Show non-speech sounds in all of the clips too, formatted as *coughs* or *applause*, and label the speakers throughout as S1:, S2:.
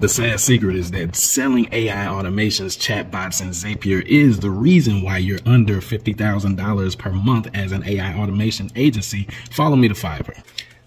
S1: The sad secret is that selling AI automations, chatbots, and Zapier is the reason why you're under $50,000 per month as an AI automation agency. Follow me to Fiverr.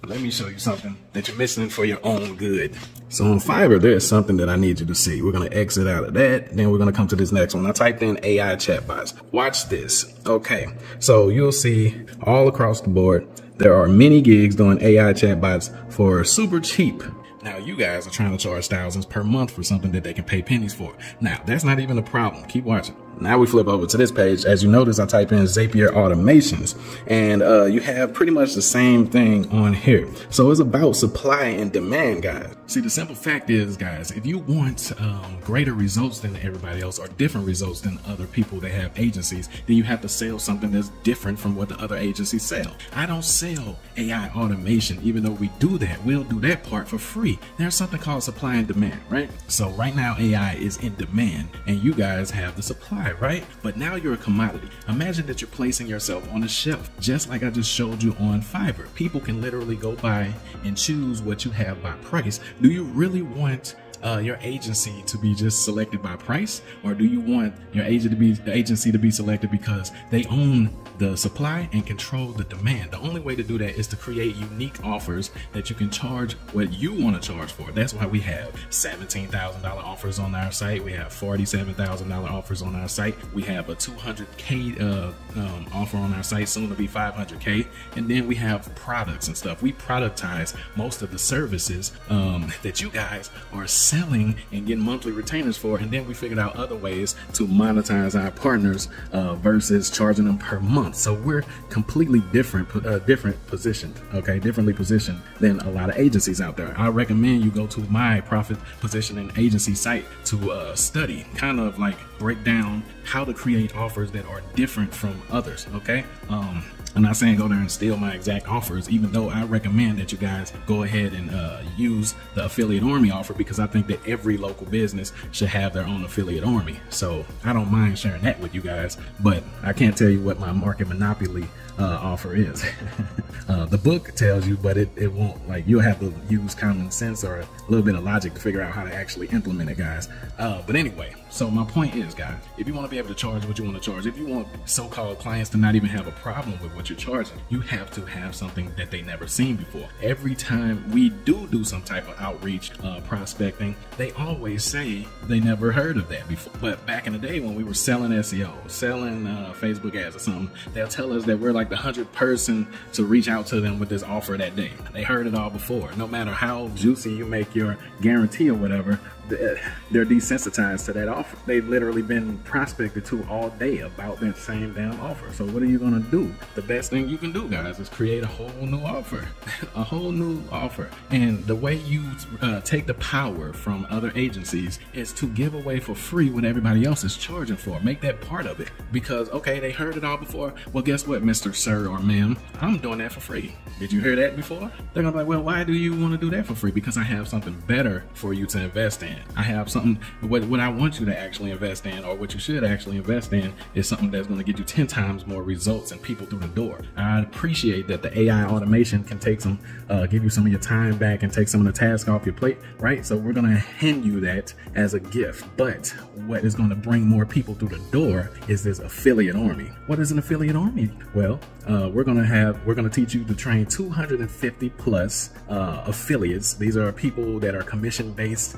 S1: Let me show you something that you're missing for your own good. So on Fiverr, there's something that I need you to see. We're going to exit out of that. Then we're going to come to this next one. I typed in AI chatbots. Watch this. Okay. So you'll see all across the board, there are many gigs doing AI chatbots for super cheap. Now you guys are trying to charge thousands per month for something that they can pay pennies for. Now that's not even a problem. Keep watching. Now we flip over to this page. As you notice, I type in Zapier automations and uh, you have pretty much the same thing on here. So it's about supply and demand, guys. See, the simple fact is, guys, if you want um, greater results than everybody else or different results than other people that have agencies, then you have to sell something that's different from what the other agencies sell. I don't sell AI automation, even though we do that. We'll do that part for free. There's something called supply and demand, right? So right now AI is in demand and you guys have the supply right? But now you're a commodity. Imagine that you're placing yourself on a shelf, just like I just showed you on Fiverr. People can literally go by and choose what you have by price. Do you really want uh, your agency to be just selected by price, or do you want your agent to be agency to be selected because they own the supply and control the demand? The only way to do that is to create unique offers that you can charge what you want to charge for. That's why we have seventeen thousand dollar offers on our site. We have forty seven thousand dollar offers on our site. We have a two hundred k uh, um, offer on our site, soon to be five hundred k, and then we have products and stuff. We productize most of the services um, that you guys are selling and getting monthly retainers for, and then we figured out other ways to monetize our partners uh, versus charging them per month. So we're completely different, uh, different positioned, okay, differently positioned than a lot of agencies out there. I recommend you go to my profit positioning agency site to uh, study, kind of like break down how to create offers that are different from others, okay? Um, I'm not saying go there and steal my exact offers, even though I recommend that you guys go ahead and uh, use the affiliate army offer because I think that every local business should have their own affiliate army. So I don't mind sharing that with you guys, but I can't tell you what my market monopoly uh, offer is. *laughs* uh, the book tells you, but it, it won't. Like you'll have to use common sense or a little bit of logic to figure out how to actually implement it, guys. Uh, but anyway, so my point is, guys, if you want to be able to charge what you want to charge, if you want so-called clients to not even have a problem with what you're charging, you have to have something that they never seen before. Every time we do do some type of outreach uh, prospecting, they always say they never heard of that before. But back in the day when we were selling SEO, selling uh, Facebook ads or something, they'll tell us that we're like the hundred person to reach out to them with this offer that day. They heard it all before. No matter how juicy you make your guarantee or whatever, they're desensitized to that offer. They've literally been prospected to all day about that same damn offer. So what are you gonna do? The best thing you can do, guys, is create a whole new offer, *laughs* a whole new offer. And the way you uh, take the power from other agencies is to give away for free what everybody else is charging for. Make that part of it. Because okay, they heard it all before. Well, guess what, Mr. Sir or Ma'am? I'm doing that for free. Did you hear that before? They're gonna be like, well, why do you want to do that for free? Because I have something better for you to invest in. I have something what what I want you to actually invest in, or what you should actually invest in, is something that's going to get you ten times more results and people through the door. I appreciate that the AI automation can take some, uh, give you some of your time back and take some of the task off your plate, right? So we're going to hand you that as a gift. But what is going to bring more people through the door is this affiliate army. What is an affiliate army? Well, uh, we're going to have we're going to teach you to train 250 plus uh, affiliates. These are people that are commission based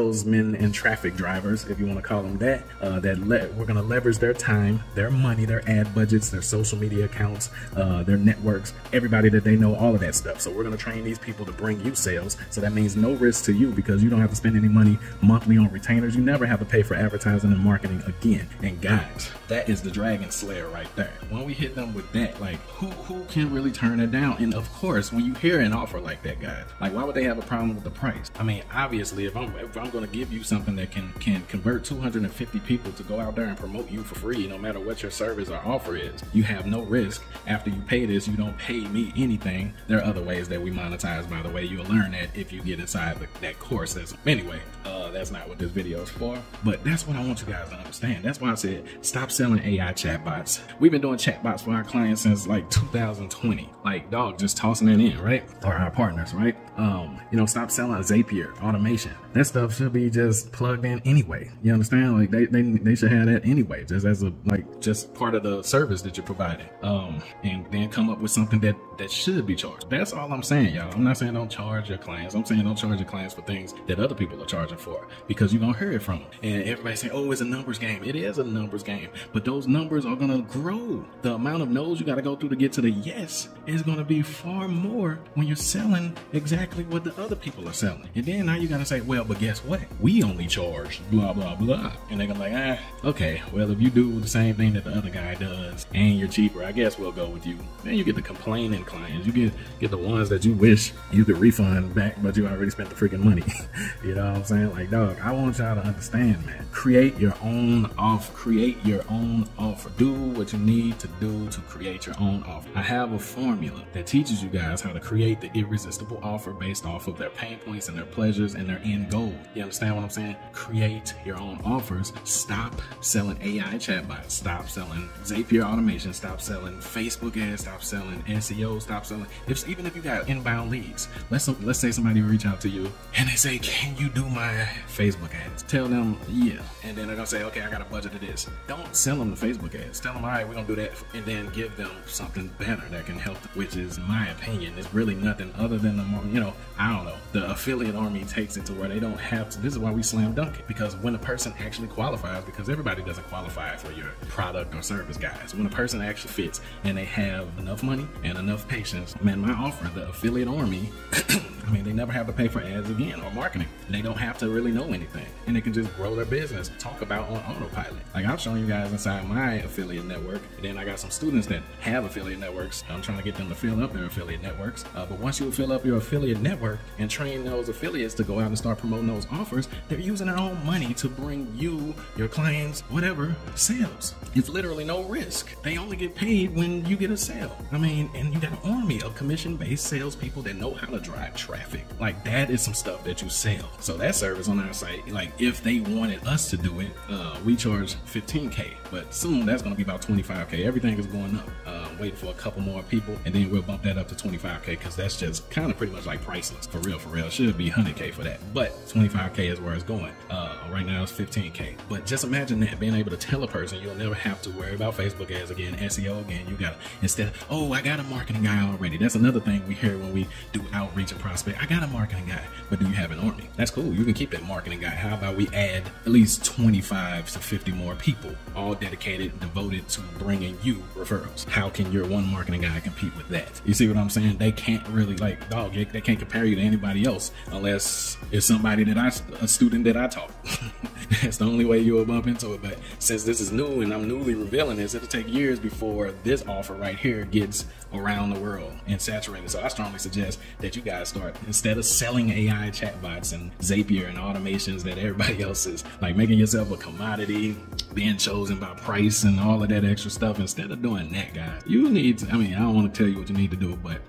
S1: salesmen and traffic drivers, if you want to call them that. Uh, that let we're going to leverage their time, their money, their ad budgets, their social media accounts, uh, their networks, everybody that they know, all of that stuff. So we're going to train these people to bring you sales. So that means no risk to you because you don't have to spend any money monthly on retainers. You never have to pay for advertising and marketing again. And guys, that is the Dragon Slayer right there. When we hit them with that, like who who can really turn it down? And of course, when you hear an offer like that, guys, like why would they have a problem with the price? I mean, obviously, if I'm if I'm going to give you something that can can convert 250 people to go out there and promote you for free, no matter what your service or offer is, you have no risk. After you pay this, you don't pay me anything. There are other ways that we monetize. By the way, you'll learn that if you get inside the, that course. As anyway, uh, that's not what this video is for. But that's what I want you guys to understand. That's why I said stop selling AI chatbots. We've been doing chatbots for our clients since like 2020. Like, dog, just tossing it in, right? Or our partners, right? Um, you know, stop selling Zapier automation. That stuff should be just plugged in anyway. You understand? Like they, they, they should have that anyway, just as a, like, just part of the service that you're providing. Um, and then come up with something that, that should be charged. That's all I'm saying, y'all. I'm not saying don't charge your clients. I'm saying don't charge your clients for things that other people are charging for because you're to hear it from them. And everybody's saying, oh, it's a numbers game. It is a numbers game, but those numbers are to grow. The amount of no's you got to go through to get to the yes is to be far more when you're selling exactly what the other people are selling. And then now you got to say, well, but guess what? We only charge blah, blah, blah. And they're to like, ah, okay, well, if you do the same thing that the other guy does and you're cheaper, I guess we'll go with you. Then you get the complaining clients. You get, get the ones that you wish you could refund back, but you already spent the freaking money. *laughs* you know what I'm saying? Like, dog, I want y'all to understand, man. Create your own offer. Create your own offer. Do what you need to do to create your own offer. I have a formula that teaches you guys how to create the irresistible offer based off of their pain points and their pleasures and their end goal. You understand what I'm saying? Create your own offers. Stop selling AI chatbots. Stop selling Zapier automation. Stop selling Facebook ads. Stop selling SEO. Stop selling. If even if you got inbound leads, let's let's say somebody reach out to you and they say, "Can you do my Facebook ads?" Tell them, "Yeah," and then they're gonna say, "Okay, I got a budget of this." Don't sell them the Facebook ads. Tell them, "All right, we're gonna do that," and then give them something better that can help. Them, Which is, my opinion, is really nothing other than the you know, I don't know. The affiliate army takes it to where they don't have to. This is why we slam dunk it because when a person actually qualifies, because everybody doesn't qualify for your product or service, guys. When a person actually fits and they have enough money and enough patience, man, my offer, the affiliate army. *coughs* I mean, they never have to pay for ads again or marketing. They don't have to really know anything, and they can just grow their business, talk about on autopilot. Like I'm showing you guys inside my affiliate network, and then I got some students that have affiliate networks. I'm trying to get them to fill up their affiliate networks. Uh, but once you fill up your affiliate network and train those affiliates to go out and start promoting those offers, they're using their own money to bring you, your clients, whatever, sales. It's literally no risk. They only get paid when you get a sale. I mean, and you got an army of commission-based salespeople that know how to drive traffic. Like that is some stuff that you sell. So that service on our site, like if they wanted us to do it, uh, we charge 15k, but soon that's gonna be about 25k. Everything is going up. Uh, waiting for a couple more people, and then we'll bump that up to 25k because that's just kind of pretty much like priceless for real. For real, should be 100k for that, but 25k is where it's going. Uh, right now it's 15k. But just imagine that being able to tell a person you'll never have to worry about Facebook ads again, SEO again. You got to instead, oh, I got a marketing guy already. That's another thing we hear when we do outreach and prospect. I got a marketing guy, but do you have an army? That's cool. You can keep that marketing guy. How about we add at least 25 to 50 more people, all dedicated, devoted to bringing you referrals? How can your one marketing guy compete with that? You see what I'm saying? They can't really like, dog. They can't compare you to anybody else unless it's somebody that I, a student that I taught. *laughs* That's the only way you'll bump into it. But since this is new and I'm newly revealing this, it'll take years before this offer right here gets around the world and saturated. So I strongly suggest that you guys start instead of selling AI chatbots and Zapier and automations that everybody *laughs* else is like making yourself a commodity, being chosen by price and all of that extra stuff. Instead of doing that, guys, you need to, I mean, I don't want to tell you what you need to do, but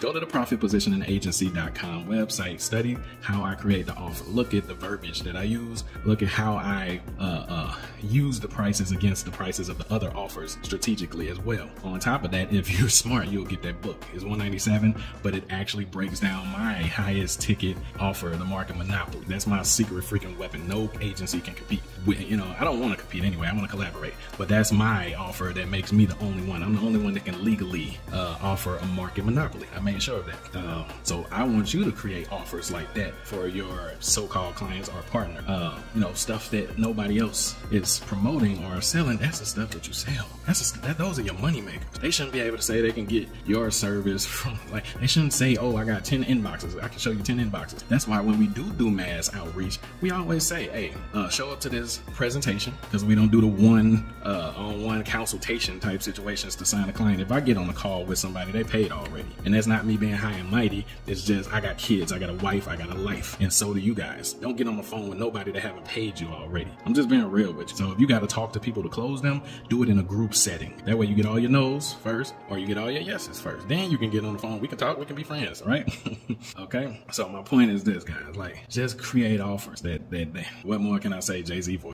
S1: go to the profitpositioningagency.com website, study how I create the offer, look at the verbiage that I use, look at how I uh, uh, use the prices against the prices of the other offers strategically as well. On top of that, if you're *laughs* smart, you'll get that book. It's 197, but it actually breaks down my highest ticket offer, the market monopoly. That's my secret freaking weapon. No agency can compete with, you know, I don't want to compete anyway. I want to collaborate, but that's my offer that makes me the only one. I'm the only one that can legally offer a market monopoly. I made sure of that. Uh, so I want you to create offers like that for your so-called clients or partner. Uh, you know, stuff that nobody else is promoting or selling. That's the stuff that you sell. That's the, that, those are your money makers. They shouldn't be able to say they can get your service *laughs* from like they shouldn't say, oh, I got 10 inboxes. I can show you 10 inboxes. That's why when we do do mass outreach, we always say, hey, uh, show up to this presentation because we don't do the one uh, on one consultation type situations to sign a client. If I get on a call with somebody, they paid already, and that's not me being high and mighty. It's just I got kids, I got a wife, I got a life, and so do you guys. Don't get on the phone with nobody that haven't paid you already. I'm just being real with you. So if you got to talk to people to close them, do it in a group setting. That way you get all your no's first, or you get all your yeses first. Then you can get on the phone. We can talk. We can be friends, right? *laughs* okay. So my point is this, guys. Like, just create offers. That that, that what more can I say? Jay Z for